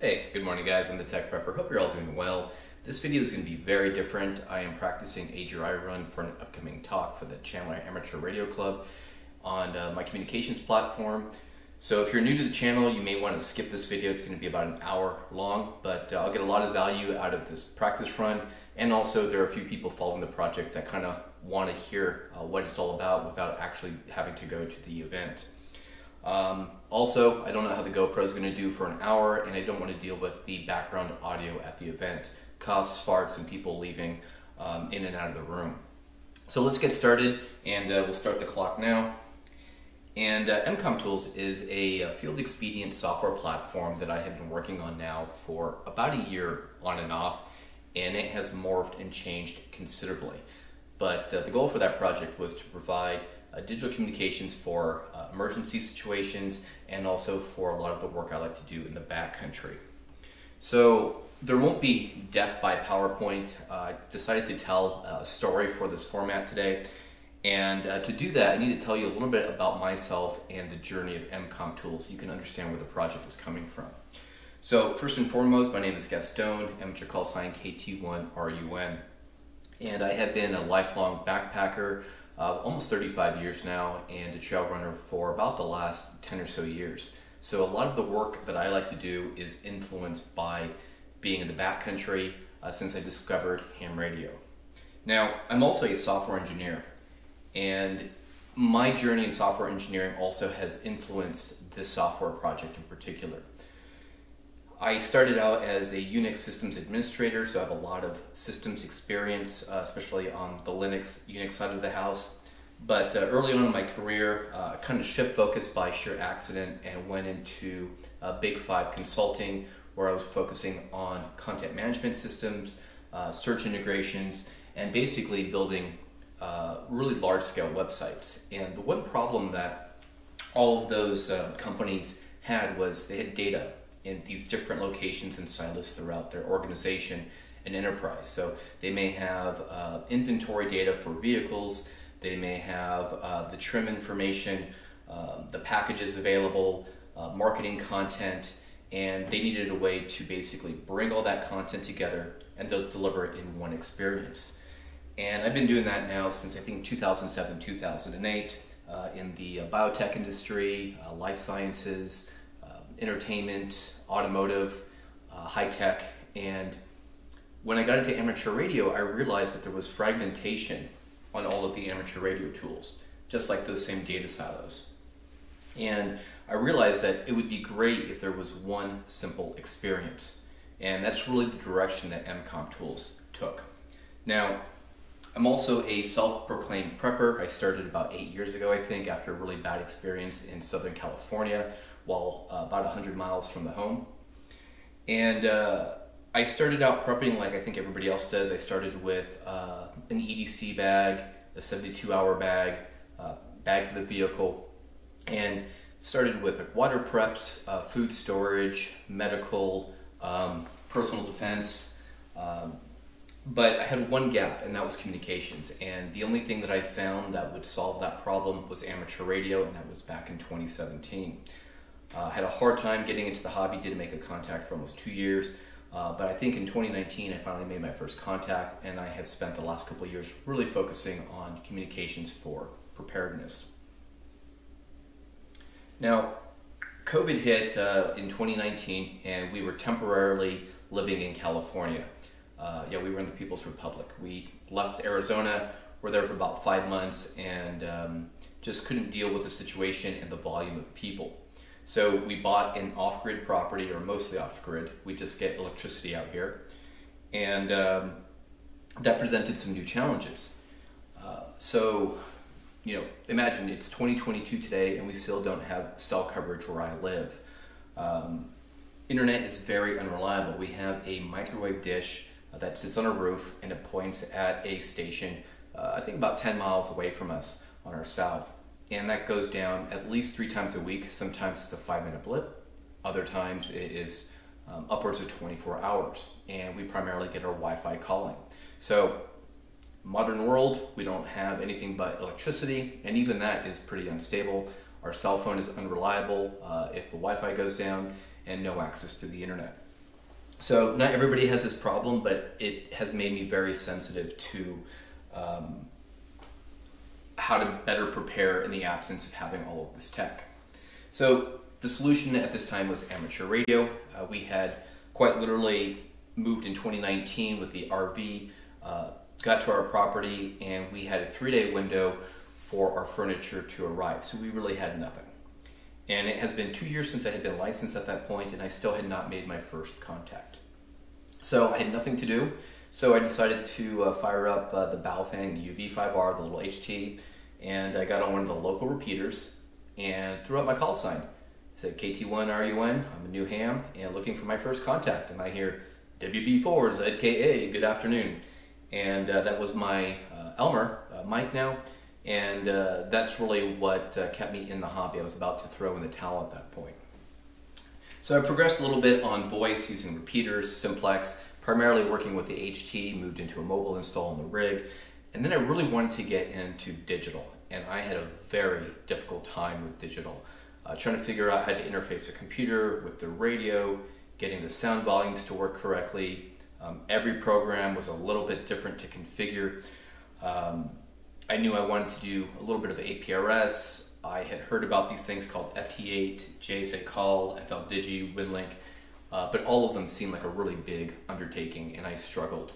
Hey, good morning guys, I'm the Tech Prepper. Hope you're all doing well. This video is going to be very different. I am practicing a dry run for an upcoming talk for the Chandler Amateur Radio Club on uh, my communications platform. So if you're new to the channel, you may want to skip this video. It's going to be about an hour long, but uh, I'll get a lot of value out of this practice run. And also there are a few people following the project that kind of want to hear uh, what it's all about without actually having to go to the event. Um, also, I don't know how the GoPro is going to do for an hour, and I don't want to deal with the background audio at the event coughs, farts, and people leaving um, in and out of the room. So let's get started, and uh, we'll start the clock now. And uh, EmComm Tools is a uh, field expedient software platform that I have been working on now for about a year on and off, and it has morphed and changed considerably. But uh, the goal for that project was to provide uh, digital communications for uh, emergency situations and also for a lot of the work I like to do in the backcountry. So there won't be death by PowerPoint. Uh, I decided to tell a story for this format today. And uh, to do that, I need to tell you a little bit about myself and the journey of EmComm Tools so you can understand where the project is coming from. So first and foremost, my name is Gaston, amateur call sign KT1RUN. And I have been a lifelong backpacker, uh, almost 35 years now and a trail runner for about the last 10 or so years. So a lot of the work that I like to do is influenced by being in the backcountry uh, since I discovered ham radio. Now, I'm also a software engineer and my journey in software engineering also has influenced this software project in particular. I started out as a Unix systems administrator, so I have a lot of systems experience, uh, especially on the Linux, Unix side of the house. But uh, early on in my career, uh, kind of shift focus by sheer accident and went into uh, Big Five Consulting, where I was focusing on content management systems, uh, search integrations, and basically building uh, really large scale websites. And the one problem that all of those companies had was they had data in these different locations and silos throughout their organization and enterprise. So they may have uh, inventory data for vehicles, they may have uh, the trim information, um, the packages available, uh, marketing content, and they needed a way to basically bring all that content together and they'll deliver it in one experience. And I've been doing that now since I think 2007, 2008 uh, in the uh, biotech industry, uh, life sciences, entertainment, automotive, uh, high tech, and when I got into amateur radio, I realized that there was fragmentation on all of the amateur radio tools, just like those same data silos. And I realized that it would be great if there was one simple experience. And that's really the direction that EmComm Tools took. Now, I'm also a self-proclaimed prepper. I started about eight years ago, I think, after a really bad experience in Southern California while uh, about 100 miles from the home. And uh, I started out prepping like I think everybody else does. I started with uh, an EDC bag, a 72 hour bag, uh, bag for the vehicle, and started with water preps, uh, food storage, medical, um, personal defense. Um, but I had one gap, and that was communications. And the only thing that I found that would solve that problem was amateur radio, and that was back in 2017. Uh, had a hard time getting into the hobby, didn't make a contact for almost two years. Uh, but I think in 2019, I finally made my first contact, and I have spent the last couple years really focusing on communications for preparedness. Now, COVID hit uh, in 2019, and we were temporarily living in California. Uh, yeah, we were in the People's Republic. We left Arizona, were there for about five months, and um, just couldn't deal with the situation and the volume of people. So we bought an off-grid property, or mostly off-grid. We just get electricity out here, and um, that presented some new challenges. Uh, so, you know, imagine it's 2022 today, and we still don't have cell coverage where I live. Um, internet is very unreliable. We have a microwave dish uh, that sits on a roof, and it points at a station, uh, I think about 10 miles away from us on our south and that goes down at least three times a week. Sometimes it's a five minute blip, other times it is um, upwards of 24 hours, and we primarily get our Wi Fi calling. So, modern world, we don't have anything but electricity, and even that is pretty unstable. Our cell phone is unreliable uh, if the Wi Fi goes down, and no access to the internet. So not everybody has this problem, but it has made me very sensitive to um, how to better prepare in the absence of having all of this tech. So the solution at this time was amateur radio. Uh, we had quite literally moved in 2019 with the RV, uh, got to our property, and we had a three-day window for our furniture to arrive. So we really had nothing. And it has been two years since I had been licensed at that point, and I still had not made my first contact. So I had nothing to do. So I decided to uh, fire up uh, the Baofeng UV5R, the little HT, and I got on one of the local repeaters and threw up my call sign. It said KT1RUN, I'm a new ham and looking for my first contact. And I hear WB4 ZKA, good afternoon. And uh, that was my uh, Elmer, uh, Mike now, and uh, that's really what kept me in the hobby. I was about to throw in the towel at that point. So I progressed a little bit on voice using repeaters, simplex, primarily working with the HT, moved into a mobile install in the rig, and then I really wanted to get into digital, and I had a very difficult time with digital. Uh, trying to figure out how to interface a computer with the radio, getting the sound volumes to work correctly. Um, every program was a little bit different to configure. Um, I knew I wanted to do a little bit of APRS, I had heard about these things called FT8, JS8Call, FLDigi, WinLink, uh, but all of them seemed like a really big undertaking, and I struggled.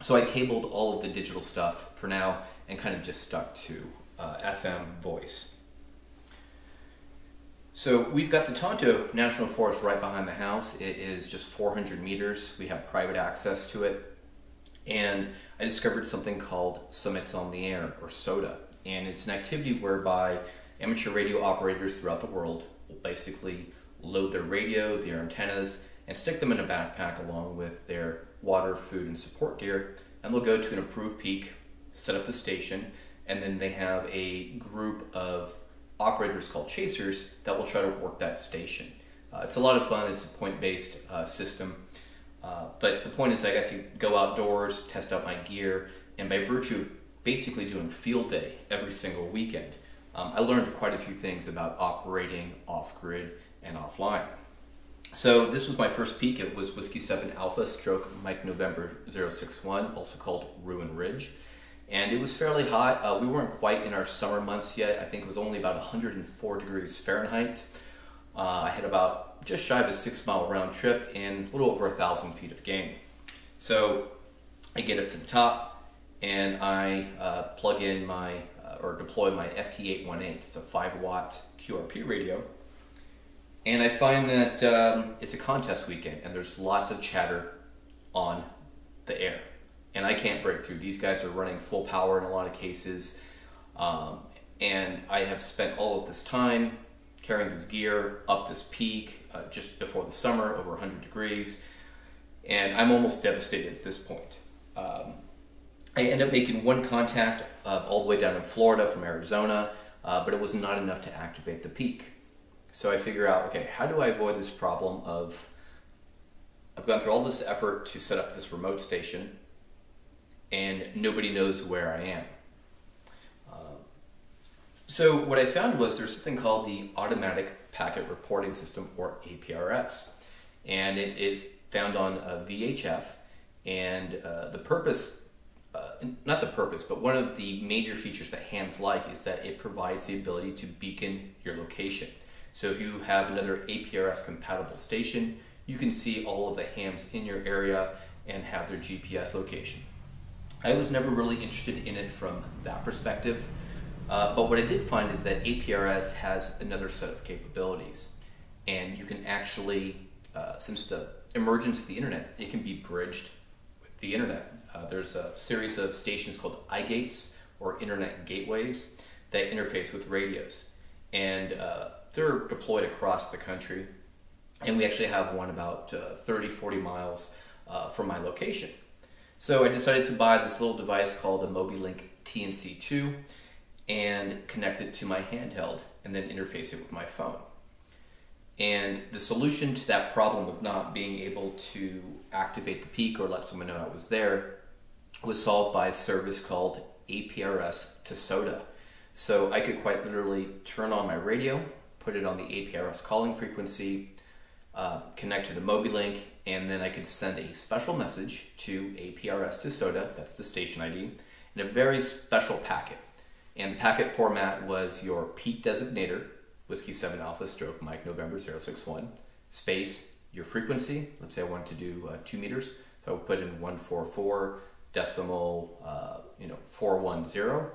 So I tabled all of the digital stuff for now and kind of just stuck to uh, FM voice. So we've got the Tonto National Forest right behind the house. It is just 400 meters. We have private access to it. And I discovered something called Summits on the Air, or SOTA. And it's an activity whereby amateur radio operators throughout the world will basically load their radio, their antennas, and stick them in a backpack along with their water, food, and support gear. And they'll go to an approved peak, set up the station, and then they have a group of operators called chasers that will try to work that station. Uh, it's a lot of fun. It's a point-based uh, system. Uh, but the point is I got to go outdoors, test out my gear, and by virtue of basically doing field day every single weekend, um, I learned quite a few things about operating off-grid and offline. So this was my first peak. It was Whiskey 7 Alpha stroke Mike November 061, also called Ruin Ridge. And it was fairly hot. Uh, we weren't quite in our summer months yet. I think it was only about 104 degrees Fahrenheit. Uh, I had about just shy of a six mile round trip and a little over a thousand feet of gain. So I get up to the top and I uh, plug in my or deploy my FT818. It's a 5 watt QRP radio. And I find that um, it's a contest weekend and there's lots of chatter on the air. And I can't break through. These guys are running full power in a lot of cases. Um, and I have spent all of this time carrying this gear up this peak uh, just before the summer, over 100 degrees. And I'm almost devastated at this point. Um, I end up making one contact uh, all the way down in Florida from Arizona, uh, but it was not enough to activate the peak. So I figure out, okay, how do I avoid this problem of I've gone through all this effort to set up this remote station and nobody knows where I am. Uh, so what I found was there's something called the Automatic Packet Reporting System, or APRS, and it is found on uh, VHF. And uh, the purpose uh, not the purpose, but one of the major features that hams like is that it provides the ability to beacon your location. So if you have another APRS compatible station, you can see all of the hams in your area and have their GPS location. I was never really interested in it from that perspective, uh, but what I did find is that APRS has another set of capabilities. And you can actually, uh, since the emergence of the internet, it can be bridged with the internet. Uh, there's a series of stations called iGates or internet gateways that interface with radios. And uh, they're deployed across the country. And we actually have one about uh, 30, 40 miles uh, from my location. So I decided to buy this little device called a Mobilinkd TNC2 and connect it to my handheld and then interface it with my phone. And the solution to that problem of not being able to activate the peak or let someone know I was there was solved by a service called APRS to SOTA. So I could quite literally turn on my radio, put it on the APRS calling frequency, uh, connect to the Mobilinkd, and then I could send a special message to APRS to SOTA, that's the station ID, in a very special packet. And the packet format was your peak designator, Whiskey 7 Alpha Stroke Mike November 061, space, your frequency, let's say I wanted to do uh, 2 meters, so I would put in 144 decimal, uh, you know, 410.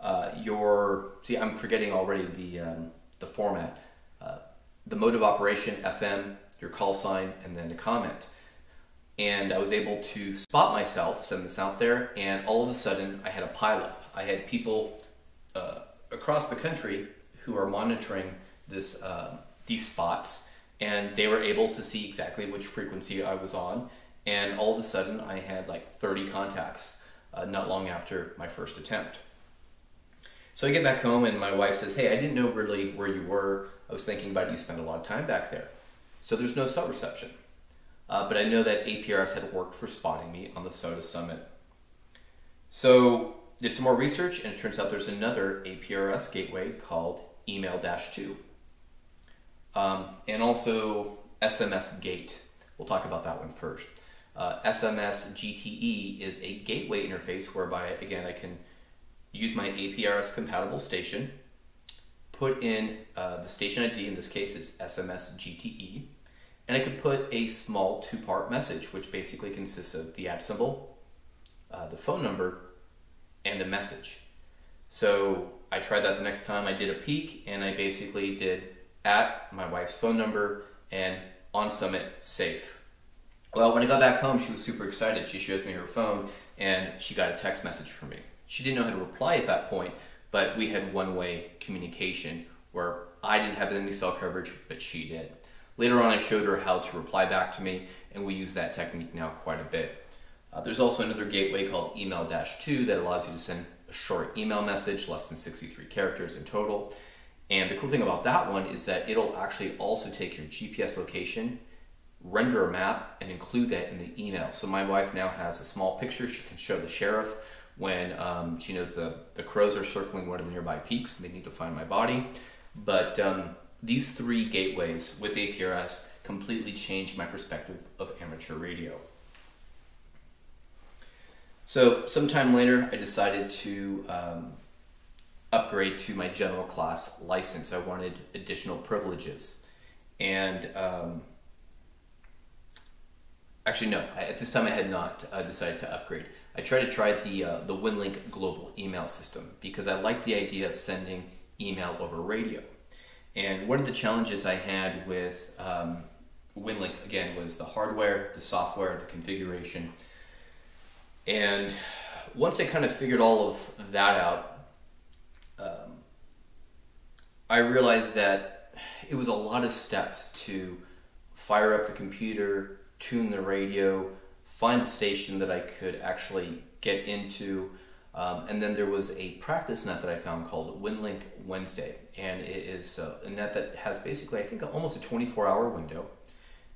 Uh, your, see, I'm forgetting already the, um, the format. Uh, the mode of operation, FM, your call sign, and then the comment. And I was able to spot myself, send this out there, and all of a sudden I had a pileup. I had people uh, across the country who are monitoring this uh, these spots, and they were able to see exactly which frequency I was on. And all of a sudden, I had like 30 contacts uh, not long after my first attempt. So I get back home, and my wife says, "Hey, I didn't know really where you were. I was thinking about. You spent a lot of time back there, so there's no cell reception." Uh, but I know that APRS had worked for spotting me on the SOTA Summit. So did some more research, and it turns out there's another APRS gateway called Email-2, um, and also SMS Gate. We'll talk about that one first. Uh, SMS GTE is a gateway interface whereby, again, I can use my APRS compatible station, put in uh, the station ID, in this case it's SMS GTE, and I could put a small two part message, which basically consists of the at symbol, uh, the phone number, and a message. So I tried that the next time I did a peek and I basically did at my wife's phone number and on Summit safe. Well, when I got back home, she was super excited. She shows me her phone and she got a text message from me. She didn't know how to reply at that point, but we had one way communication where I didn't have any cell coverage, but she did. Later on, I showed her how to reply back to me, and we use that technique now quite a bit. Uh, there's also another gateway called Email-2 that allows you to send a short email message, less than 63 characters in total. And the cool thing about that one is that it'll actually also take your GPS location, render a map, and include that in the email. So my wife now has a small picture she can show the sheriff when um, she knows the, the crows are circling one of the nearby peaks and they need to find my body. But um, these three gateways with APRS completely changed my perspective of amateur radio. So sometime later, I decided to um, upgrade to my general class license. I wanted additional privileges. And um, actually, no, I, at this time I had not uh, decided to upgrade. I tried to try the, uh, the WinLink global email system because I like the idea of sending email over radio. And one of the challenges I had with um, WinLink, again, was the hardware, the software, the configuration. And once I kind of figured all of that out, um, I realized that it was a lot of steps to fire up the computer, tune the radio, find a station that I could actually get into. Um, and then there was a practice net that I found called WinLink Wednesday. And it is uh, a net that has basically, I think, almost a 24 hour window.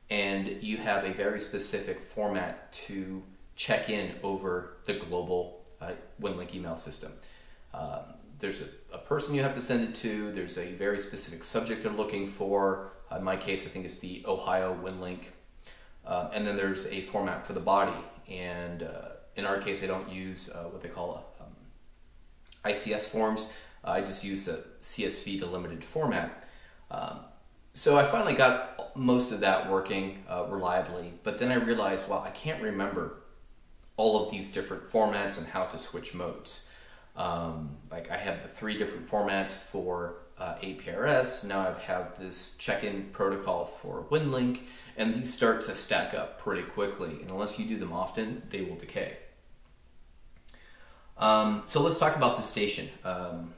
And you have a very specific format to check in over the global uh, WinLink email system. Um, there's a, a, person you have to send it to. There's a very specific subject you're looking for. Uh, in my case, I think it's the Ohio WinLink. Um, and then there's a format for the body. And uh, in our case, I don't use uh, what they call um, ICS forms. I just use a CSV delimited format. Um, so I finally got most of that working uh, reliably, but then I realized, well, I can't remember all of these different formats and how to switch modes. Um, like I have the three different formats for uh, APRS. Now I have this check-in protocol for WinLink, and these start to stack up pretty quickly. And unless you do them often, they will decay. Um, so let's talk about the station. Um,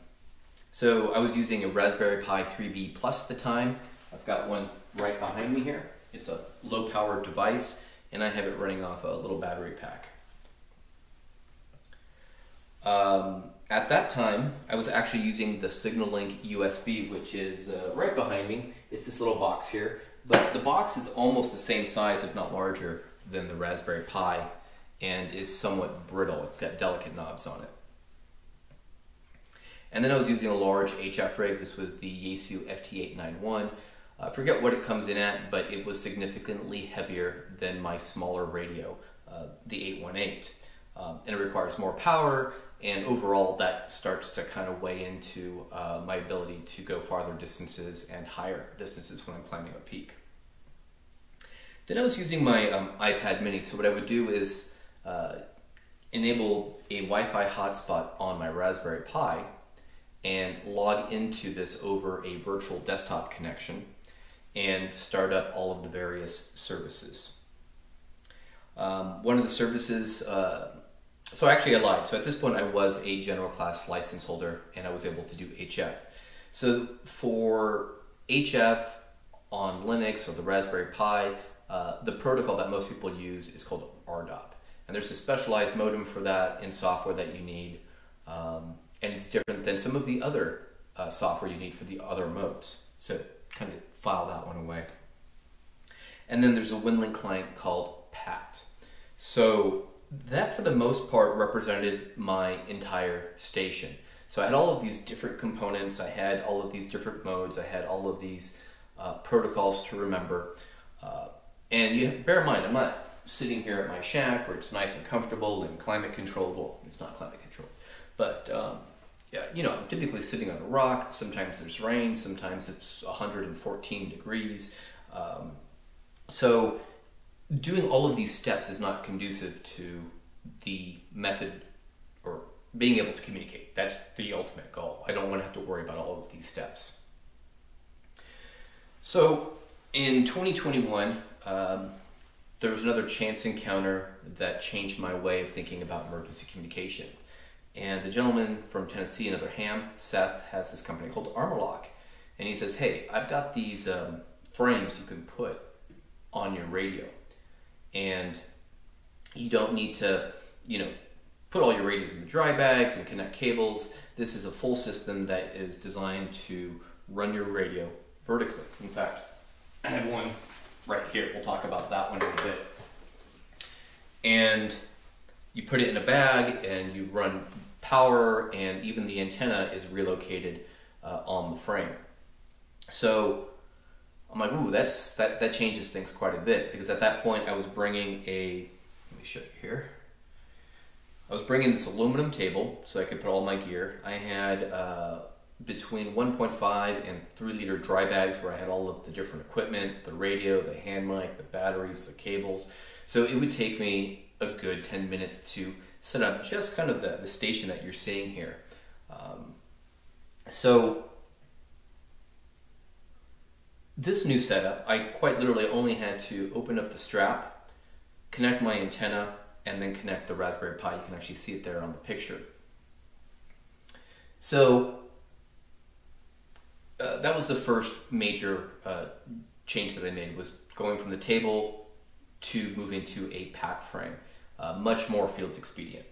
so I was using a Raspberry Pi 3B Plus at the time. I've got one right behind me here. It's a low-powered device, and I have it running off a little battery pack. Um, at that time, I was actually using the SignalLink USB, which is uh, right behind me. It's this little box here, but the box is almost the same size, if not larger, than the Raspberry Pi, and is somewhat brittle. It's got delicate knobs on it. And then I was using a large HF rig. This was the Yaesu FT891. I forget what it comes in at, but it was significantly heavier than my smaller radio, uh, the 818. Um, and it requires more power, and overall that starts to kind of weigh into uh, my ability to go farther distances and higher distances when I'm climbing a peak. Then I was using my um, iPad mini, so what I would do is uh, enable a Wi-Fi hotspot on my Raspberry Pi and log into this over a virtual desktop connection and start up all of the various services. Um, one of the services, uh, so actually I lied. So at this point I was a general class license holder and I was able to do HF. So for HF on Linux or the Raspberry Pi, uh, the protocol that most people use is called ARDOP. And there's a specialized modem for that in software that you need. Um, and it's different than some of the other uh, software you need for the other modes. So kind of file that one away. And then there's a WinLink client called PAT. So that for the most part represented my entire station. So I had all of these different components, I had all of these different modes, I had all of these uh, protocols to remember. Uh, and you bear in mind, I'm not sitting here at my shack where it's nice and comfortable and climate controlled. Well, it's not climate controlled, but um, yeah, you know, I'm typically sitting on a rock. Sometimes there's rain. Sometimes it's 114 degrees. Um, so doing all of these steps is not conducive to the method or being able to communicate. That's the ultimate goal. I don't want to have to worry about all of these steps. So in 2021, um, there was another chance encounter that changed my way of thinking about emergency communication. And a gentleman from Tennessee, another ham, Seth, has this company called Armorlock. And he says, Hey, I've got these um, frames you can put on your radio. And you don't need to, you know, put all your radios in the dry bags and connect cables. This is a full system that is designed to run your radio vertically. In fact, I have one right here. We'll talk about that one in a bit. And you put it in a bag and you run power, and even the antenna is relocated uh, on the frame. So I'm like, ooh, that's that that changes things quite a bit because at that point I was bringing a. Let me show you here. I was bringing this aluminum table so I could put all my gear. I had uh, between 1.5 and 3 liter dry bags where I had all of the different equipment the radio, the hand mic, the batteries, the cables. So it would take me a good 10 minutes to set up just kind of the, the station that you're seeing here. Um, so this new setup, I quite literally only had to open up the strap, connect my antenna, and then connect the Raspberry Pi. You can actually see it there on the picture. So uh, that was the first major uh, change that I made was going from the table to moving to a pack frame, uh, much more field expedient.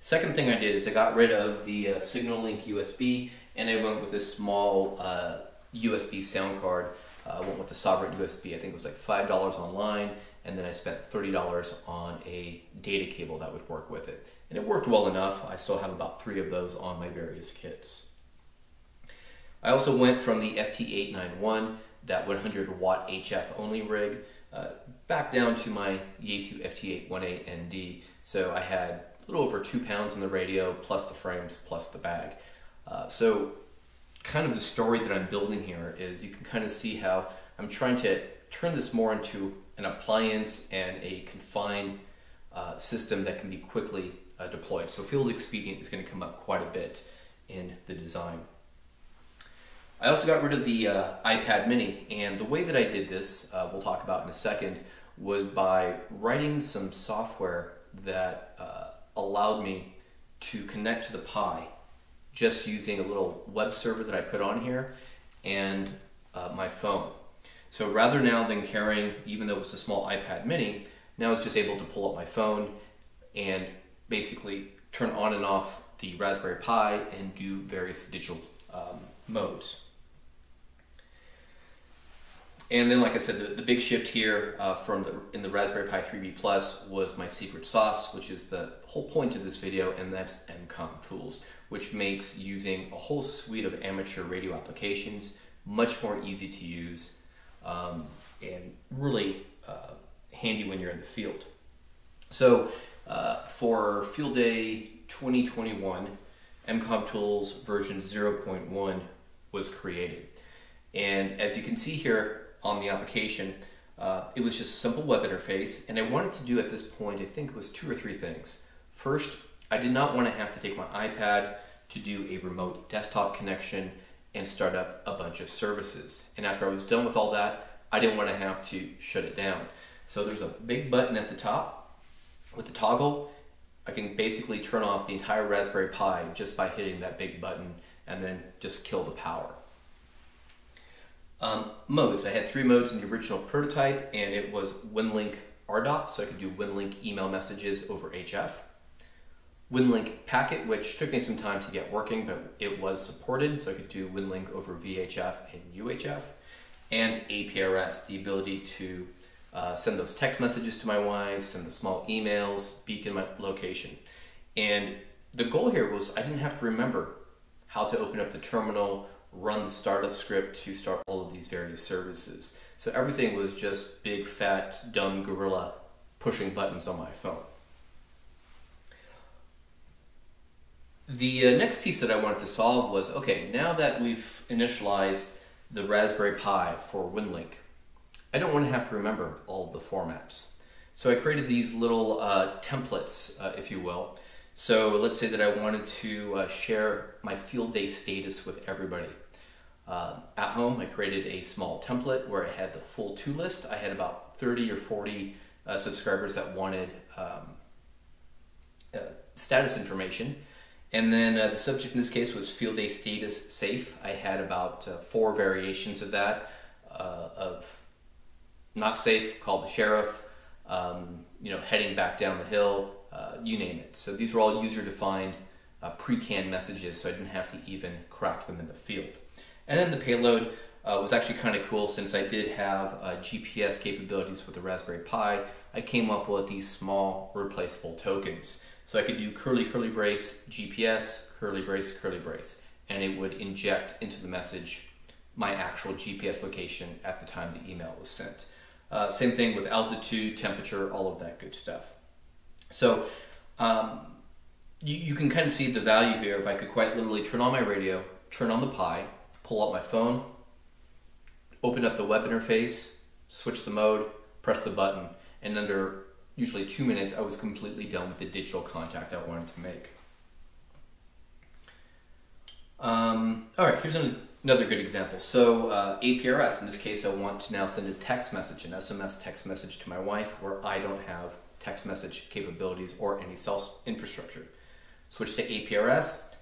Second thing I did is I got rid of the uh, SignalLink USB and I went with a small USB uh, sound card. I went with the Sabrent USB. I think it was like five dollars online, and then I spent thirty dollars on a data cable that would work with it, and it worked well enough. I still have about three of those on my various kits. I also went from the FT891, that 100 watt HF only rig, uh, back down to my Yaesu FT818ND. So I had a little over two pounds in the radio, plus the frames, plus the bag. Uh, so kind of the story that I'm building here is you can kind of see how I'm trying to turn this more into an appliance and a confined uh, system that can be quickly uh, deployed. So field expedient is going to come up quite a bit in the design. I also got rid of the uh, iPad mini, and the way that I did this, uh, we'll talk about in a second, was by writing some software that uh, allowed me to connect to the Pi just using a little web server that I put on here and uh, my phone. So rather now than carrying, even though it's a small iPad mini, now it's just able to pull up my phone and basically turn on and off the Raspberry Pi and do various digital um, modes. And then, like I said, the, the big shift here uh, from the in the Raspberry Pi 3B Plus was my secret sauce, which is the whole point of this video, and that's EmComm Tools, which makes using a whole suite of amateur radio applications much more easy to use, um, and really uh, handy when you're in the field. So uh, for Field Day 2021, EmComm Tools version 0.1 was created. And as you can see here on the application, uh, it was just a simple web interface, and I wanted to do at this point, I think it was two or three things. First, I did not want to have to take my iPad to do a remote desktop connection and start up a bunch of services. And after I was done with all that, I didn't want to have to shut it down. So there's a big button at the top with the toggle. I can basically turn off the entire Raspberry Pi just by hitting that big button and then just kill the power. Um, modes. I had three modes in the original prototype, and it was WinLink ARDOP, so I could do WinLink email messages over HF. WinLink Packet, which took me some time to get working, but it was supported, so I could do WinLink over VHF and UHF. And APRS, the ability to uh, send those text messages to my wife, send the small emails, beacon my location. And the goal here was I didn't have to remember how to open up the terminal run the startup script to start all of these various services. So everything was just big, fat, dumb gorilla pushing buttons on my phone. The uh, next piece that I wanted to solve was okay, now that we've initialized the Raspberry Pi for WinLink, I don't want to have to remember all the formats. So I created these little uh, templates, uh, if you will. So let's say that I wanted to uh, share my field day status with everybody. Uh, at home, I created a small template where I had the full to list. I had about 30 or 40 uh, subscribers that wanted um, uh, status information. And then uh, the subject in this case was field day status safe. I had about uh, four variations of that, uh, of not safe, call the sheriff, um, you know, heading back down the hill, you name it. So these were all user defined pre-canned messages, so I didn't have to even craft them in the field. And then the payload uh, was actually kind of cool since I did have uh, GPS capabilities with the Raspberry Pi. I came up with these small replaceable tokens. So I could do curly curly brace GPS, curly brace, curly brace, and it would inject into the message my actual GPS location at the time the email was sent. Uh, same thing with altitude, temperature, all of that good stuff. So um, you, you can kind of see the value here if I could quite literally turn on my radio, turn on the Pi, pull out my phone, open up the web interface, switch the mode, press the button, and under usually two minutes, I was completely done with the digital contact I wanted to make. Um, all right, here's another good example. So uh, APRS, in this case, I want to now send a text message, an SMS text message to my wife where I don't have text message capabilities or any cell infrastructure. Switch to APRS,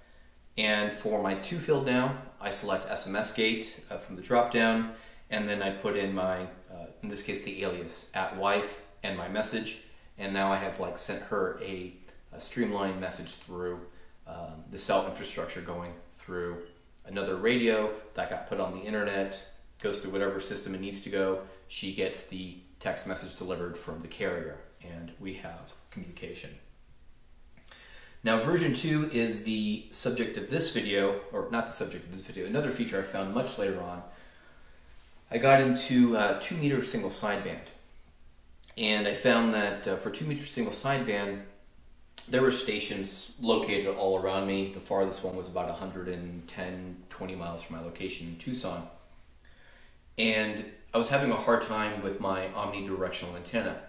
and for my two field now, I select SMS gate uh, from the dropdown, and then I put in my, uh, in this case, the alias at wife and my message, and now I have like sent her a, a streamlined message through um, the cell infrastructure going through another radio that got put on the internet, goes through whatever system it needs to go. She gets the text message delivered from the carrier, and we have communication. Now version 2 is the subject of this video, or not the subject of this video, another feature I found much later on. I got into uh, 2 meter single sideband. And I found that uh, for 2 meter single sideband, there were stations located all around me. The farthest one was about 110, 20 miles from my location in Tucson. And I was having a hard time with my omnidirectional antenna.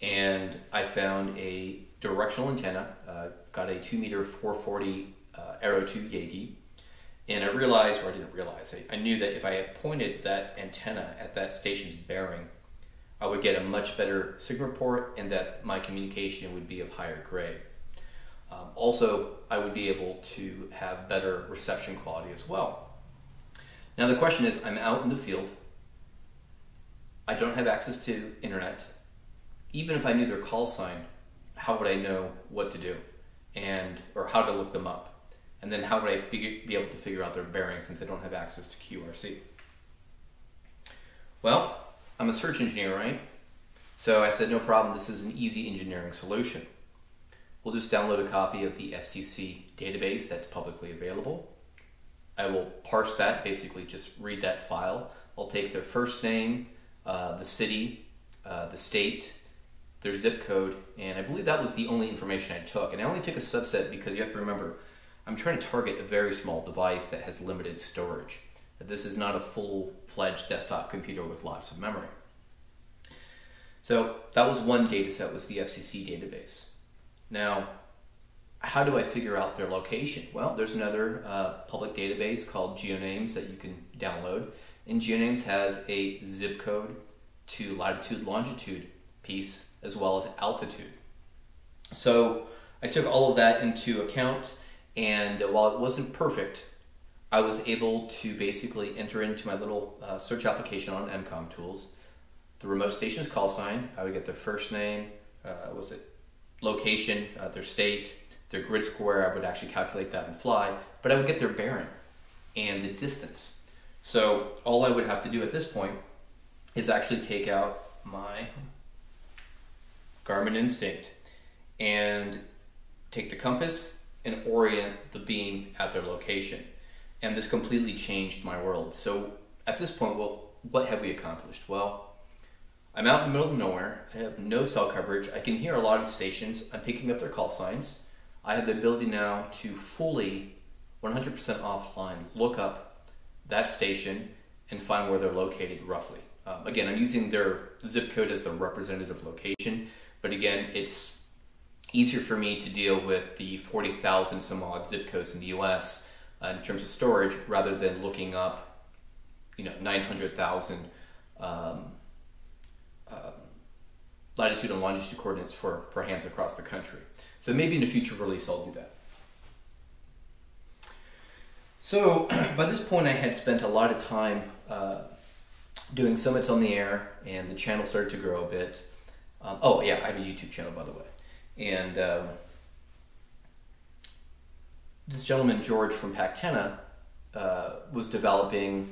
And I found a directional antenna, uh, got a 2 meter 440 uh, Arrow 2 Yagi, and I realized, or I didn't realize, I, I knew that if I had pointed that antenna at that station's bearing, I would get a much better signal report and that my communication would be of higher grade. Um, also, I would be able to have better reception quality as well. Now the question is, I'm out in the field, I don't have access to internet. Even if I knew their call sign, how would I know what to do and or how to look them up? And then how would I be, be able to figure out their bearings since I don't have access to QRZ? Well, I'm a search engineer, right? So I said, no problem, this is an easy engineering solution. We'll just download a copy of the FCC database that's publicly available. I will parse that, basically just read that file. I'll take their first name, uh, the city, uh, the state, their zip code, and I believe that was the only information I took. And I only took a subset because you have to remember, I'm trying to target a very small device that has limited storage. This is not a full-fledged desktop computer with lots of memory. So that was one data set was the FCC database. Now, how do I figure out their location? Well, there's another uh, public database called GeoNames that you can download. And GeoNames has a zip code to latitude longitude piece as well as altitude. So I took all of that into account, and while it wasn't perfect, I was able to basically enter into my little uh, search application on EmComm Tools the remote station's call sign. I would get their first name, uh, was it location, uh, their state, their grid square. I would actually calculate that and fly, but I would get their bearing and the distance. So all I would have to do at this point is actually take out my Garmin Instinct and take the compass and orient the beam at their location. And this completely changed my world. So at this point, well, what have we accomplished? Well, I'm out in the middle of nowhere. I have no cell coverage. I can hear a lot of stations. I'm picking up their call signs. I have the ability now to fully, 100% offline, look up that station and find where they're located roughly. Um, again, I'm using their zip code as the representative location, but again, it's easier for me to deal with the 40,000 some odd zip codes in the US uh, in terms of storage rather than looking up, you know, 900,000 um, uh, latitude and longitude coordinates for, for hams across the country. So maybe in a future release I'll do that. So by this point I had spent a lot of time uh, doing summits on the air and the channel started to grow a bit. Um, oh yeah, I have a YouTube channel by the way. And um, this gentleman, George from PackTenna, uh, was developing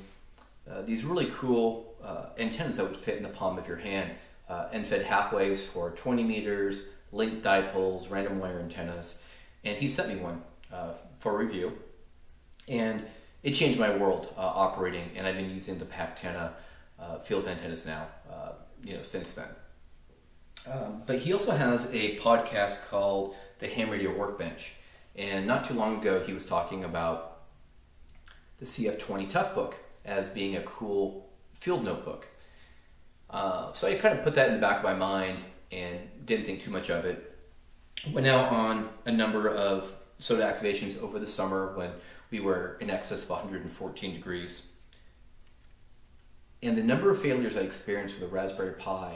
uh, these really cool uh, antennas that would fit in the palm of your hand. Uh, end-fed half waves for 20 meters, linked dipoles, random wire antennas, and he sent me one uh, for review, and it changed my world uh, operating. And I've been using the PackTenna field antennas now, you know, since then. Um, but he also has a podcast called the Ham Radio Workbench, and not too long ago he was talking about the CF20 Toughbook as being a cool field notebook. Uh, so I kind of put that in the back of my mind and didn't think too much of it. Went out on a number of SOTA activations over the summer when we were in excess of 114 degrees. And the number of failures I experienced with a Raspberry Pi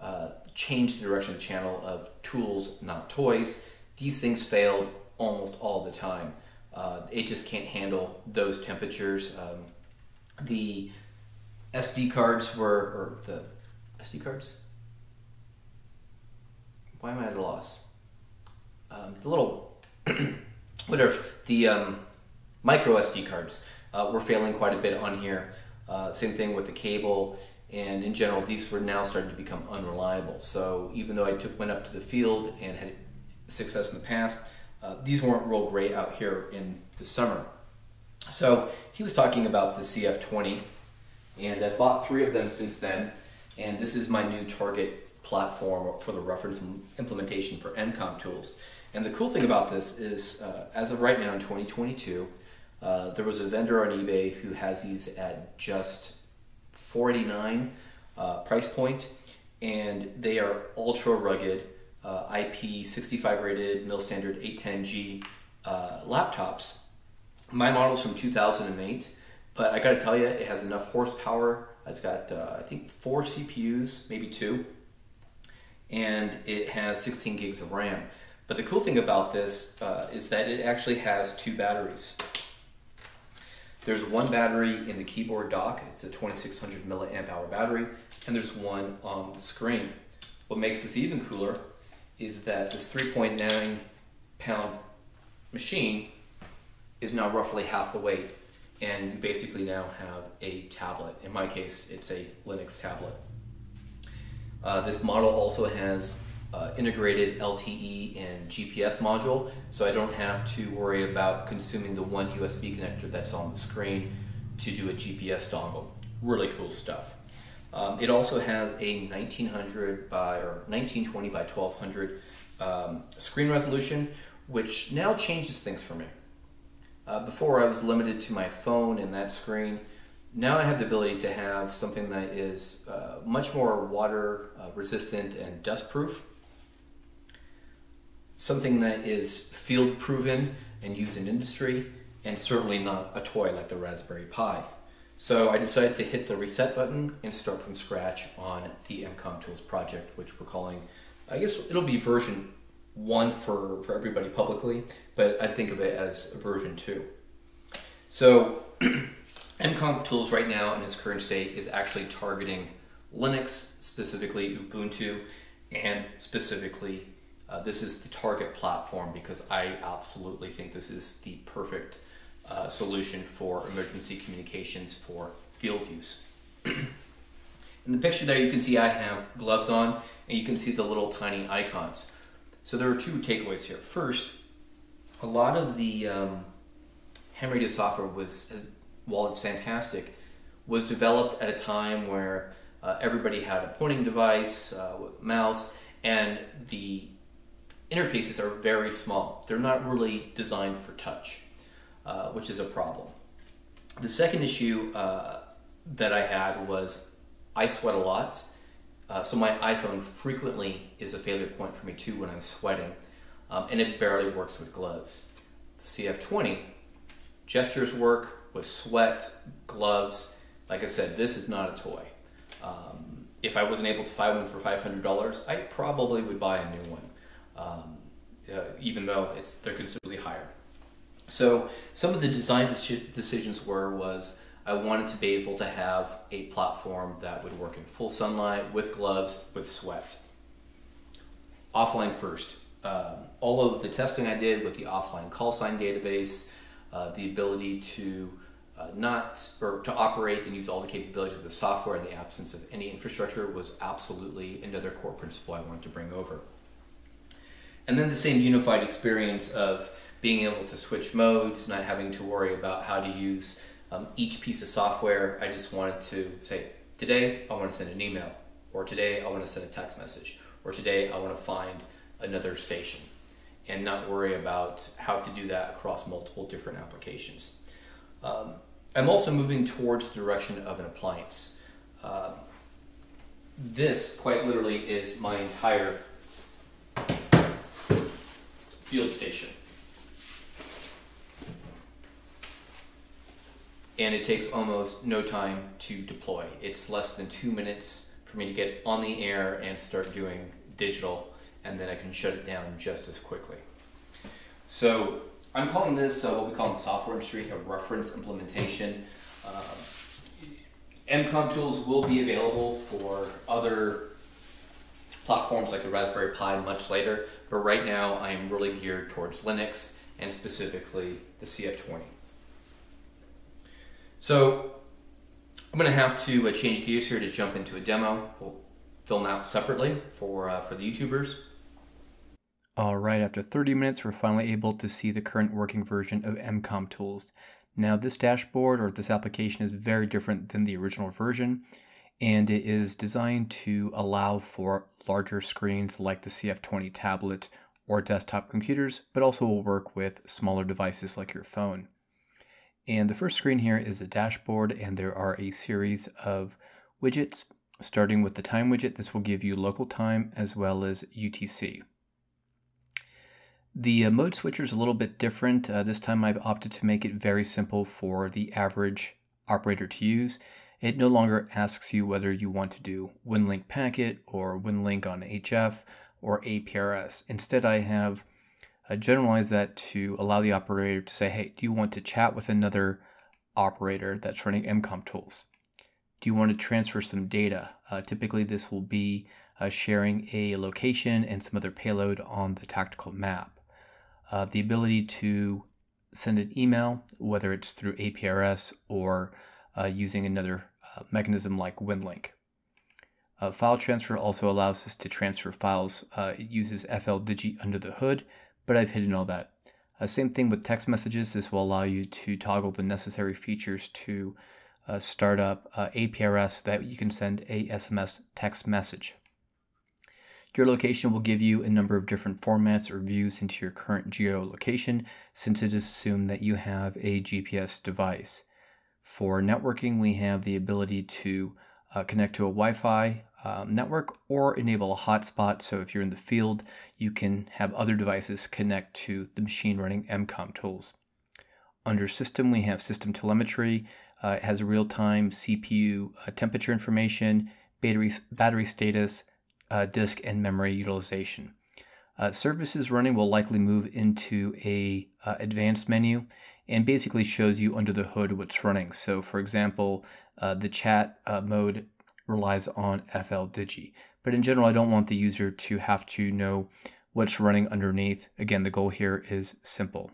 uh, changed the direction of the channel of tools, not toys. These things failed almost all the time. Uh, it just can't handle those temperatures. Um, the SD cards were, or the SD cards? Why am I at a loss? Um, the little, whatever, the um, micro SD cards uh, were failing quite a bit on here. Uh, same thing with the cable, and in general, these were now starting to become unreliable. So even though I took went up to the field and had success in the past, uh, these weren't real great out here in the summer. So he was talking about the CF20, and I've bought three of them since then, and this is my new target platform for the reference implementation for EmComm tools. And the cool thing about this is, uh, as of right now in 2022, uh, there was a vendor on eBay who has these at just 489 uh, price point, and they are ultra rugged, uh, IP65 rated, mil standard 810G uh, laptops my model's from 2008, but I gotta tell you, it has enough horsepower. It's got, uh, I think, four CPUs, maybe two, and it has 16 gigs of RAM. But the cool thing about this uh, is that it actually has two batteries. There's one battery in the keyboard dock. It's a 2600 milliamp hour battery, and there's one on the screen. What makes this even cooler is that this 3.9 pound machine is now roughly half the weight, and you basically now have a tablet. In my case, it's a Linux tablet. Uh, this model also has uh, integrated LTE and GPS module, so I don't have to worry about consuming the one USB connector that's on the screen to do a GPS dongle. Really cool stuff. Um, it also has a 1900 by or 1920 by 1200 um, screen resolution, which now changes things for me. Uh, before I was limited to my phone and that screen. Now I have the ability to have something that is uh, much more water uh, resistant and dust proof. Something that is field proven and used in industry, and certainly not a toy like the Raspberry Pi. So I decided to hit the reset button and start from scratch on the EmComm Tools project, which we're calling, I guess it'll be version one for, for everybody publicly, but I think of it as version two. So EmComm Tools right now in its current state is actually targeting Linux, specifically Ubuntu, and specifically uh, this is the target platform because I absolutely think this is the perfect uh, solution for emergency communications for field use. In the picture there, you can see I have gloves on, and you can see the little tiny icons. So there are two takeaways here. First, a lot of the um, ham radio software was, as, while it's fantastic, was developed at a time where uh, everybody had a pointing device, uh, mouse, and the interfaces are very small. They're not really designed for touch. Uh, which is a problem. The second issue uh, that I had was I sweat a lot. Uh, so my iPhone frequently is a failure point for me too when I'm sweating, um, and it barely works with gloves. The CF20 gestures work with sweat, gloves. Like I said, this is not a toy. Um, if I wasn't able to find one for $500, I probably would buy a new one, um, uh, even though it's they're considerably higher. So some of the design decisions were was I wanted to be able to have a platform that would work in full sunlight with gloves with sweat. Offline first. Um, all of the testing I did with the offline call sign database, uh, the ability to uh, not or to operate and use all the capabilities of the software in the absence of any infrastructure was absolutely another core principle I wanted to bring over. And then the same unified experience of being able to switch modes, not having to worry about how to use um, each piece of software. I just wanted to say, today I want to send an email, or today I want to send a text message, or today I want to find another station, and not worry about how to do that across multiple different applications. Um, I'm also moving towards the direction of an appliance. Uh, this, quite literally, is my entire field station. and it takes almost no time to deploy. It's less than two minutes for me to get on the air and start doing digital, and then I can shut it down just as quickly. So I'm calling this uh, what we call in the software industry a reference implementation. Uh, EmComm tools will be available for other platforms like the Raspberry Pi much later, but right now I am really geared towards Linux and specifically the CF20. So I'm going to have to uh, change gears here to jump into a demo. We'll film out separately for, uh, for the YouTubers. All right, after 30 minutes, we're finally able to see the current working version of EmComm Tools. Now, this dashboard or this application is very different than the original version, and it is designed to allow for larger screens like the CF20 tablet or desktop computers, but also will work with smaller devices like your phone. And the first screen here is a dashboard and there are a series of widgets. Starting with the time widget, this will give you local time as well as UTC. The uh, mode switcher is a little bit different. Uh, this time I've opted to make it very simple for the average operator to use. It no longer asks you whether you want to do WinLink packet or WinLink on HF or APRS. Instead, I have uh, generalize that to allow the operator to say, hey, do you want to chat with another operator that's running EmComm tools? Do you want to transfer some data? Uh, typically, this will be uh, sharing a location and some other payload on the tactical map. Uh, the ability to send an email, whether it's through APRS or uh, using another uh, mechanism like WinLink. Uh, file transfer also allows us to transfer files. Uh, it uses FLDigi under the hood, but I've hidden all that. Uh, same thing with text messages. This will allow you to toggle the necessary features to uh, start up APRS so that you can send a SMS text message. Your location will give you a number of different formats or views into your current geolocation since it is assumed that you have a GPS device. For networking, we have the ability to uh, connect to a Wi Fi um, network or enable a hotspot. So if you're in the field, you can have other devices connect to the machine running EmComm tools. Under system, we have system telemetry. Uh, it has real time CPU uh, temperature information, battery, battery status, uh, disk, and memory utilization. Uh, services running will likely move into a uh, advanced menu and basically shows you under the hood what's running. So, for example, uh, the chat uh, mode relies on FLDigi. But in general, I don't want the user to have to know what's running underneath. Again, the goal here is simple.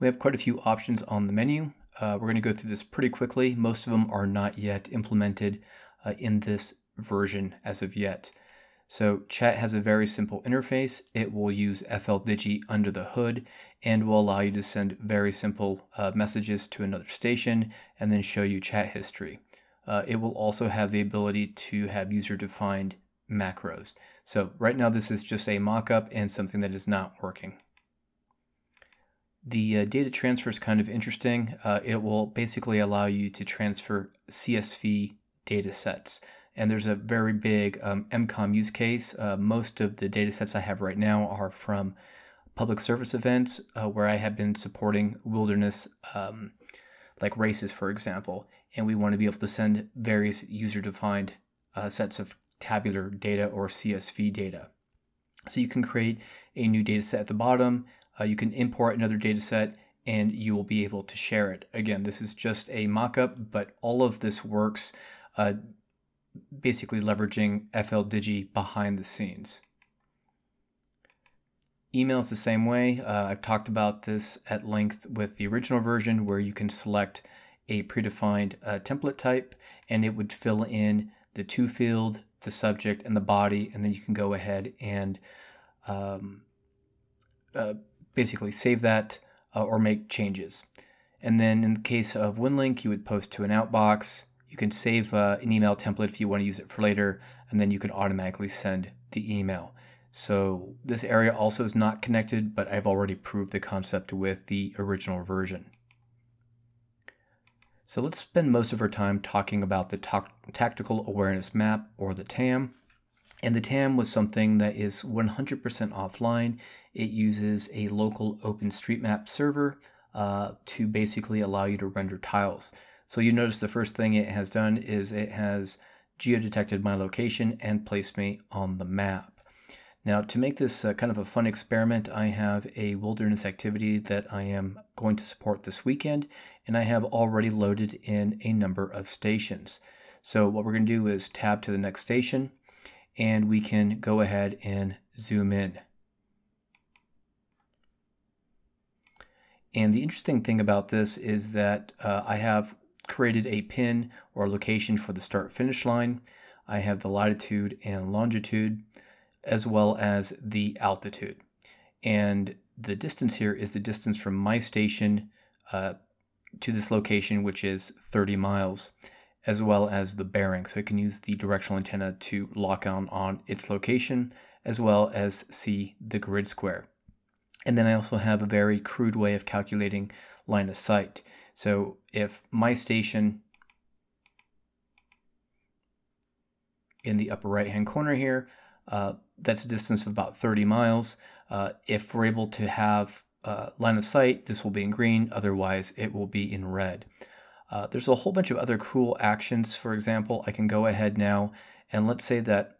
We have quite a few options on the menu. Uh, we're going to go through this pretty quickly. Most of them are not yet implemented uh, in this version as of yet. So chat has a very simple interface. It will use FLDigi under the hood and will allow you to send very simple uh, messages to another station and then show you chat history. Uh, it will also have the ability to have user-defined macros. So right now this is just a mock-up and something that is not working. The uh, data transfer is kind of interesting. Uh, it will basically allow you to transfer CSV data sets and there's a very big um, EmComm use case. Uh, most of the data sets I have right now are from public service events uh, where I have been supporting wilderness, um, like races, for example, and we want to be able to send various user-defined uh, sets of tabular data or CSV data. So you can create a new data set at the bottom. Uh, you can import another data set and you will be able to share it. Again, this is just a mock-up, but all of this works uh, basically leveraging FLDigi behind the scenes. Email is the same way. Uh, I've talked about this at length with the original version where you can select a predefined uh, template type and it would fill in the to field, the subject, and the body, and then you can go ahead and um, uh, basically save that uh, or make changes. And then in the case of WinLink, you would post to an outbox. You can save uh, an email template if you want to use it for later, and then you can automatically send the email. So this area also is not connected, but I've already proved the concept with the original version. So let's spend most of our time talking about the Tactical Awareness Map, or the TAM. And the TAM was something that is 100% offline. It uses a local OpenStreetMap server uh, to basically allow you to render tiles. So you notice the first thing it has done is it has geodetected my location and placed me on the map. Now to make this uh, kind of a fun experiment, I have a wilderness activity that I am going to support this weekend and I have already loaded in a number of stations. So what we're going to do is tab to the next station and we can go ahead and zoom in. And the interesting thing about this is that uh, I have created a pin or location for the start finish line. I have the latitude and longitude as well as the altitude. And the distance here is the distance from my station uh, to this location, which is 30 miles, as well as the bearing. So I can use the directional antenna to lock on on its location, as well as see the grid square. And then I also have a very crude way of calculating line of sight. So if my station in the upper right hand corner here, uh, that's a distance of about 30 miles. Uh, if we're able to have uh, line of sight, this will be in green, otherwise it will be in red. Uh, there's a whole bunch of other cool actions. For example, I can go ahead now and let's say that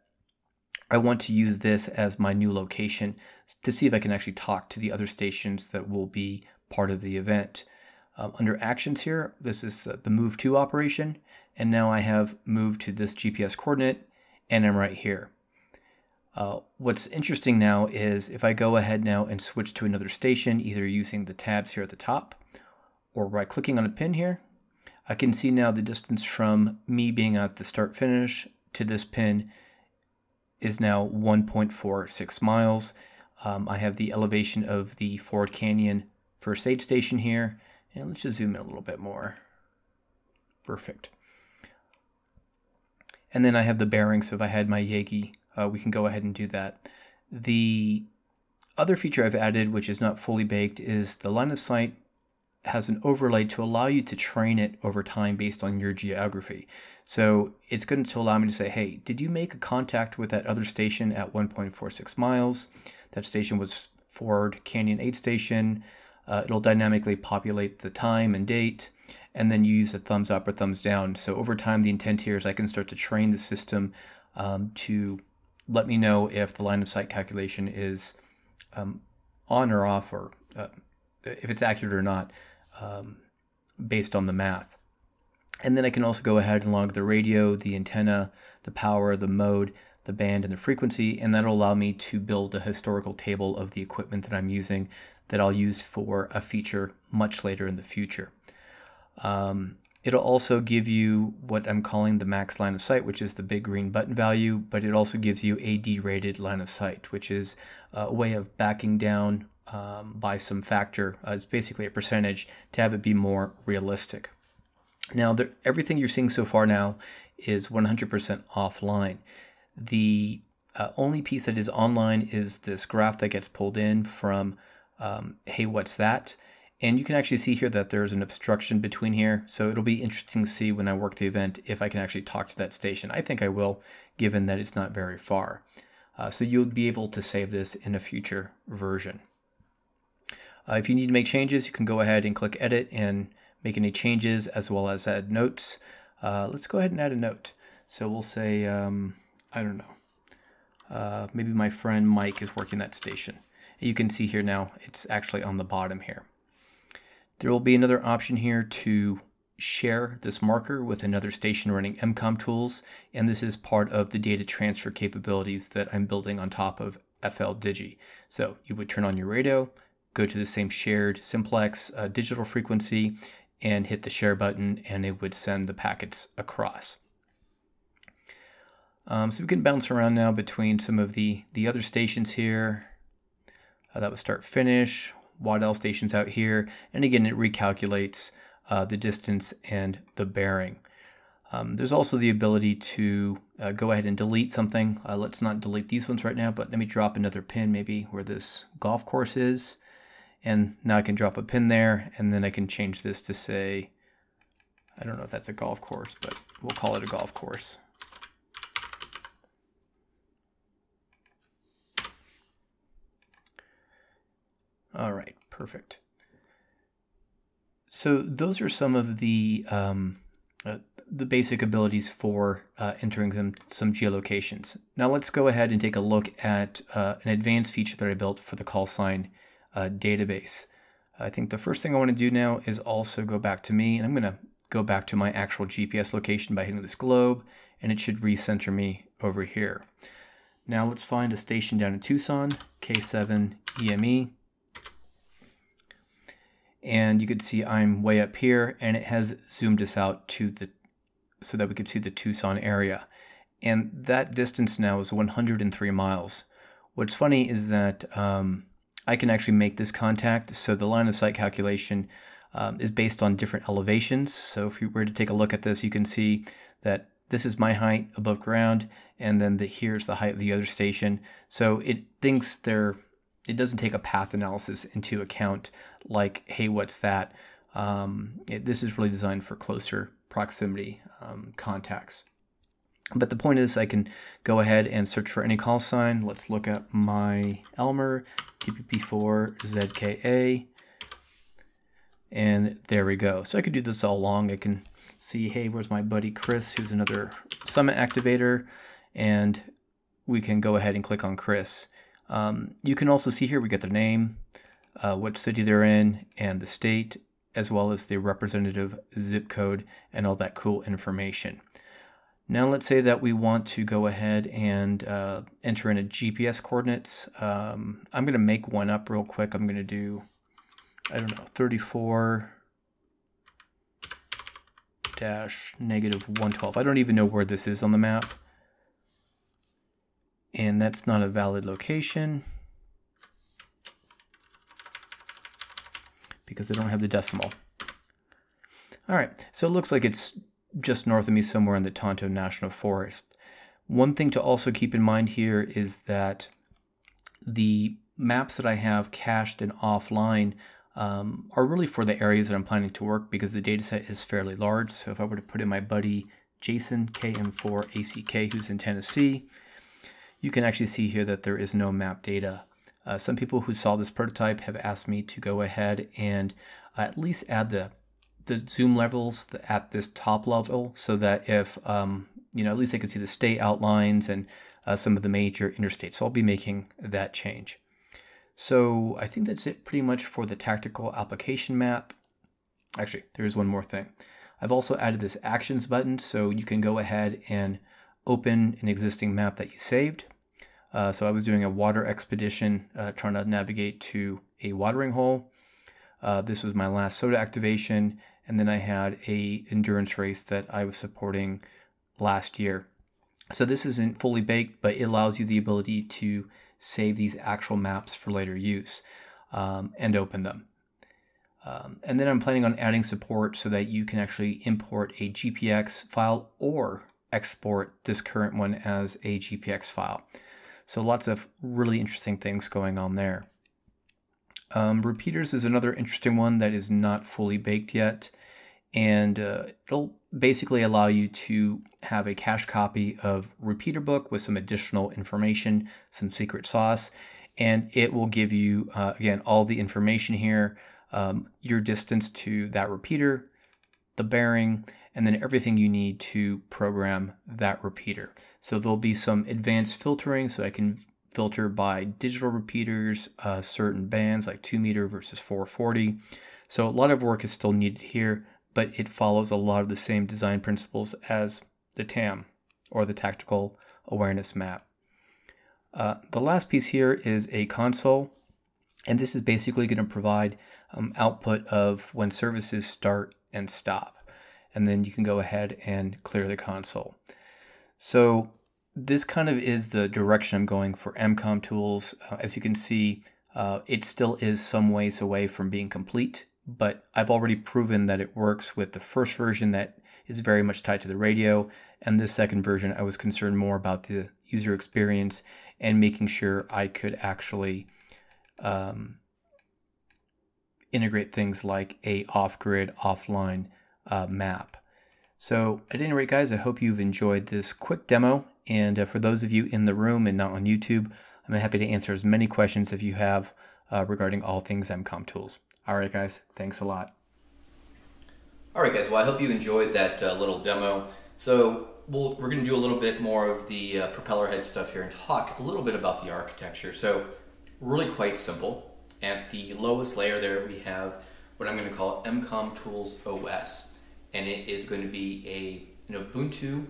I want to use this as my new location to see if I can actually talk to the other stations that will be part of the event. Um, under actions here, this is uh, the move to operation. And now I have moved to this GPS coordinate and I'm right here. Uh, what's interesting now is if I go ahead now and switch to another station, either using the tabs here at the top or by clicking on a pin here, I can see now the distance from me being at the start finish to this pin is now 1.46 miles. Um, I have the elevation of the Ford Canyon first aid station here. And let's just zoom in a little bit more. Perfect. And then I have the bearing, so if I had my Yagi, uh, we can go ahead and do that. The other feature I've added, which is not fully baked, is the line of sight has an overlay to allow you to train it over time based on your geography. So it's going to allow me to say, hey, did you make a contact with that other station at 1.46 miles? That station was Ford Canyon 8 station. Uh, it'll dynamically populate the time and date, and then you use a thumbs up or thumbs down. So over time, the intent here is I can start to train the system um, to let me know if the line of sight calculation is um, on or off, or uh, if it's accurate or not, um, based on the math. And then I can also go ahead and log the radio, the antenna, the power, the mode, the band, and the frequency, and that'll allow me to build a historical table of the equipment that I'm using that I'll use for a feature much later in the future. Um, it'll also give you what I'm calling the max line of sight, which is the big green button value, but it also gives you a derated line of sight, which is a way of backing down um, by some factor. Uh, it's basically a percentage to have it be more realistic. Now, everything you're seeing so far now is 100% offline. The uh, only piece that is online is this graph that gets pulled in from um, HeyWhatsThat? And you can actually see here that there's an obstruction between here. So it'll be interesting to see when I work the event if I can actually talk to that station. I think I will, given that it's not very far. Uh, so you'll be able to save this in a future version. Uh, if you need to make changes, you can go ahead and click edit and make any changes as well as add notes. Uh, let's go ahead and add a note. So we'll say, um, I don't know, uh, maybe my friend Mike is working that station. You can see here now, it's actually on the bottom here. There will be another option here to share this marker with another station running EmComm tools, and this is part of the data transfer capabilities that I'm building on top of FLDigi. So you would turn on your radio, go to the same shared simplex uh, digital frequency, and hit the share button, and it would send the packets across. Um, so we can bounce around now between some of the, the other stations here. Uh, that would start finish, Waddell stations out here. And again, it recalculates uh, the distance and the bearing. Um, there's also the ability to uh, go ahead and delete something. Uh, let's not delete these ones right now, but let me drop another pin maybe where this golf course is. And now I can drop a pin there, and then I can change this to say, I don't know if that's a golf course, but we'll call it a golf course. All right, perfect. So those are some of the um, uh, the basic abilities for uh, entering some, some geolocations. Now let's go ahead and take a look at uh, an advanced feature that I built for the call sign uh, database. I think the first thing I want to do now is also go back to me, and I'm going to go back to my actual GPS location by hitting this globe, and it should recenter me over here. Now let's find a station down in Tucson, K7 EME and you can see I'm way up here and it has zoomed us out to the so that we could see the Tucson area. And that distance now is 103 miles. What's funny is that um, I can actually make this contact. So the line of sight calculation um, is based on different elevations. So if you were to take a look at this, you can see that this is my height above ground, and then the, here's the height of the other station. So it thinks they're it doesn't take a path analysis into account like, HeyWhatsThat? Um, it, this is really designed for closer proximity um, contacts. But the point is I can go ahead and search for any call sign. Let's look at my Elmer TPP4ZKA. And there we go. So I could do this all along. I can see, hey, where's my buddy Chris, who's another summit activator. And we can go ahead and click on Chris. Um, you can also see here we get their name, uh, what city they're in, and the state, as well as the representative zip code and all that cool information. Now let's say that we want to go ahead and uh, enter in a GPS coordinates. Um, I'm going to make one up real quick. I'm going to do, I don't know, 34 dash negative 112. I don't even know where this is on the map. And that's not a valid location because they don't have the decimal. All right, so it looks like it's just north of me somewhere in the Tonto National Forest. One thing to also keep in mind here is that the maps that I have cached and offline um, are really for the areas that I'm planning to work because the dataset is fairly large. So if I were to put in my buddy Jason KM4ACK, who's in Tennessee, you can actually see here that there is no map data. Uh, some people who saw this prototype have asked me to go ahead and uh, at least add the the zoom levels at this top level so that if um, you know at least I can see the state outlines and uh, some of the major interstates. So I'll be making that change. So I think that's it pretty much for the tactical application map. Actually, there's one more thing. I've also added this actions button so you can go ahead and open an existing map that you saved. Uh, so I was doing a water expedition uh, trying to navigate to a watering hole. Uh, this was my last SOTA activation and then I had a endurance race that I was supporting last year. So this isn't fully baked, but it allows you the ability to save these actual maps for later use um, and open them. Um, and then I'm planning on adding support so that you can actually import a GPX file or export this current one as a GPX file. So lots of really interesting things going on there. Um, repeaters is another interesting one that is not fully baked yet. And uh, it'll basically allow you to have a cache copy of repeater book with some additional information, some secret sauce, and it will give you, uh, again, all the information here, um, your distance to that repeater, the bearing, and then everything you need to program that repeater. So there'll be some advanced filtering so I can filter by digital repeaters, uh, certain bands like 2 meter versus 440. So a lot of work is still needed here, but it follows a lot of the same design principles as the TAM or the Tactical Awareness Map. Uh, the last piece here is a console, and this is basically going to provide um, output of when services start and stop. And then you can go ahead and clear the console. So this kind of is the direction I'm going for EmComm tools. Uh, as you can see, uh, it still is some ways away from being complete but I've already proven that it works with the first version that is very much tied to the radio. And this second version, I was concerned more about the user experience and making sure I could actually um, integrate things like a off-grid, offline uh, map. So at any rate, guys, I hope you've enjoyed this quick demo. And uh, for those of you in the room and not on YouTube, I'm happy to answer as many questions if you have uh, regarding all things EmComm tools. All right, guys. Thanks a lot. All right, guys. Well, I hope you enjoyed that uh, little demo. So we we are going to do a little bit more of the uh, propeller head stuff here and talk a little bit about the architecture. So really quite simple. At the lowest layer there, we have what I'm going to call EmComm Tools OS. And it is going to be a an Ubuntu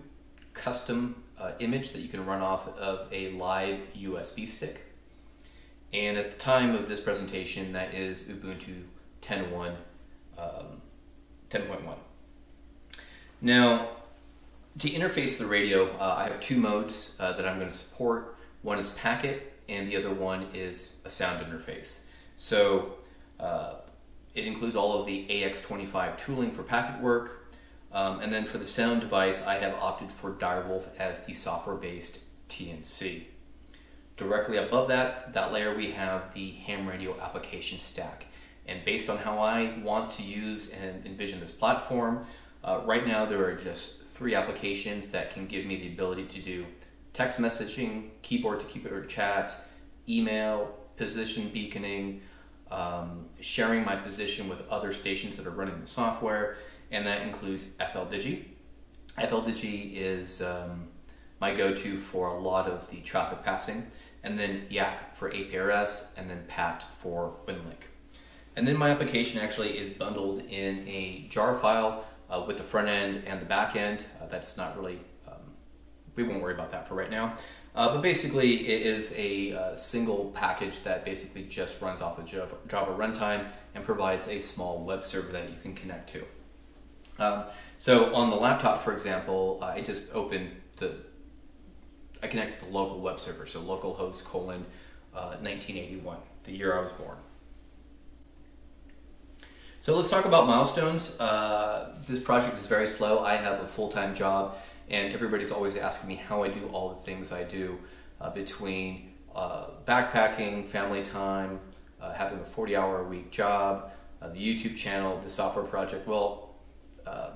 custom uh, image that you can run off of a live USB stick. And at the time of this presentation, that is Ubuntu 10.1. Um, 10.1. Now, to interface the radio, uh, I have two modes uh, that I'm going to support. One is packet, and the other one is a sound interface. So uh, it includes all of the AX25 tooling for packet work. Um, and then for the sound device, I have opted for Direwolf as the software-based TNC. Directly above that, that layer, we have the ham radio application stack. And based on how I want to use and envision this platform, uh, right now there are just three applications that can give me the ability to do text messaging, keyboard to keyboard chat, email, position beaconing, um, sharing my position with other stations that are running the software, and that includes FLDigi. FLDigi is um, my go-to for a lot of the traffic passing and then YAAC for APRS, and then PAT for WinLink. And then my application actually is bundled in a jar file uh, with the front end and the back end. Uh, that's not really, um, we won't worry about that for right now. Uh, but basically, it is a uh, single package that basically just runs off of Java, Java runtime and provides a small web server that you can connect to. Um, so on the laptop, for example, I just opened the, I connected the local web server, so localhost colon uh, 1981, the year I was born. So let's talk about milestones. Uh, this project is very slow. I have a full-time job, and everybody's always asking me how I do all the things I do uh, between uh, backpacking, family time, uh, having a 40-hour a week job, uh, the YouTube channel, the software project. Well, uh,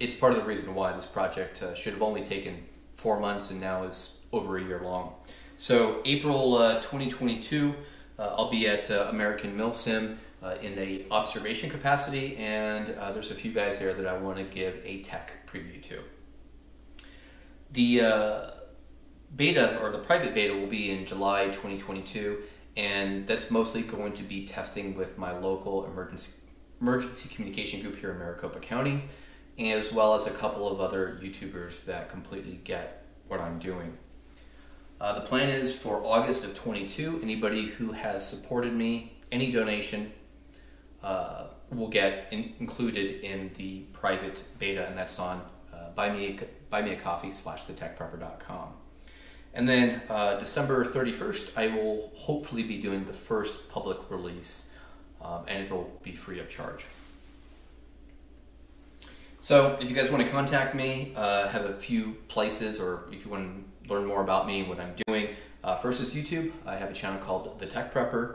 it's part of the reason why this project should have only taken four months and now is over a year long. So April 2022, I'll be at American Milsim uh, in a observation capacity, and uh, there's a few guys there that I want to give a tech preview to. The uh, beta or the private beta will be in July 2022, and that's mostly going to be testing with my local emergency emergency communication group here in Maricopa County, as well as a couple of other YouTubers that completely get what I'm doing. Uh, the plan is for August of 22. Anybody who has supported me, any donation, uh, will get in, included in the private beta, and that's on uh, buy, me, buy me a coffee slash thetechprepper.com. And then uh, December 31st, I will hopefully be doing the first public release, um, and it'll be free of charge. So if you guys want to contact me, uh, have a few places, or if you want to learn more about me and what I'm doing, uh, first is YouTube. I have a channel called The Tech Prepper.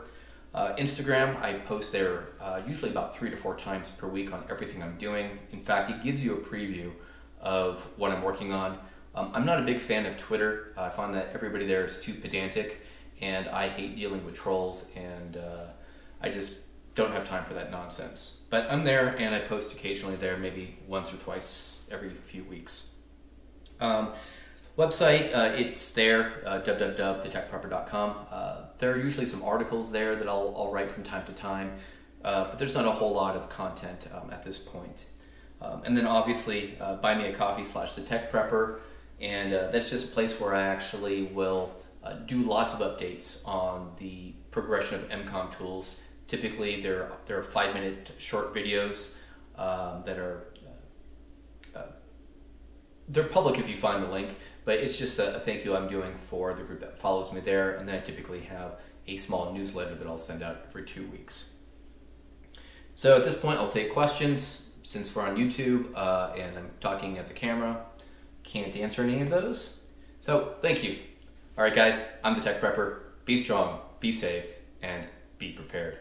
Uh, Instagram, I post there uh, usually about three to four times per week on everything I'm doing. In fact, it gives you a preview of what I'm working on. Um, I'm not a big fan of Twitter. I find that everybody there is too pedantic, and I hate dealing with trolls, and uh, I just don't have time for that nonsense. But I'm there, and I post occasionally there, maybe once or twice every few weeks. Um, Website, uh, it's there, uh, www.thetechprepper.com. Uh, there are usually some articles there that I'll, I'll write from time to time, uh, but there's not a whole lot of content um, at this point. Um, and then obviously, uh, buy me a coffee slash the tech prepper, and uh, that's just a place where I actually will uh, do lots of updates on the progression of EmComm tools. Typically, there there are five minute short videos um, that are they're public if you find the link, but it's just a, a, thank you I'm doing for the group that follows me there, and then I typically have a small newsletter that I'll send out every two weeks. So at this point, I'll take questions since we're on YouTube uh, and I'm talking at the camera. Can't answer any of those. So thank you. All right, guys, I'm the Tech Prepper. Be strong, be safe, and be prepared.